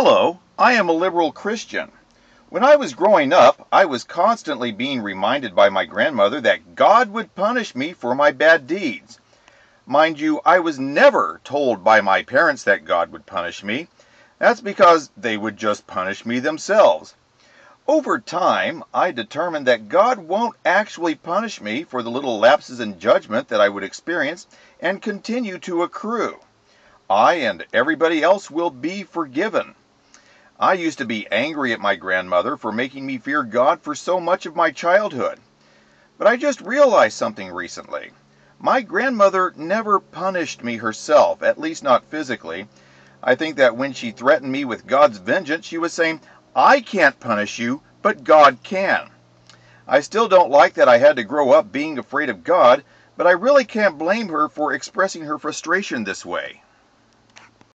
Hello, I am a liberal Christian. When I was growing up, I was constantly being reminded by my grandmother that God would punish me for my bad deeds. Mind you, I was never told by my parents that God would punish me. That's because they would just punish me themselves. Over time, I determined that God won't actually punish me for the little lapses in judgment that I would experience and continue to accrue. I and everybody else will be forgiven. I used to be angry at my grandmother for making me fear God for so much of my childhood. But I just realized something recently. My grandmother never punished me herself, at least not physically. I think that when she threatened me with God's vengeance, she was saying, I can't punish you, but God can. I still don't like that I had to grow up being afraid of God, but I really can't blame her for expressing her frustration this way.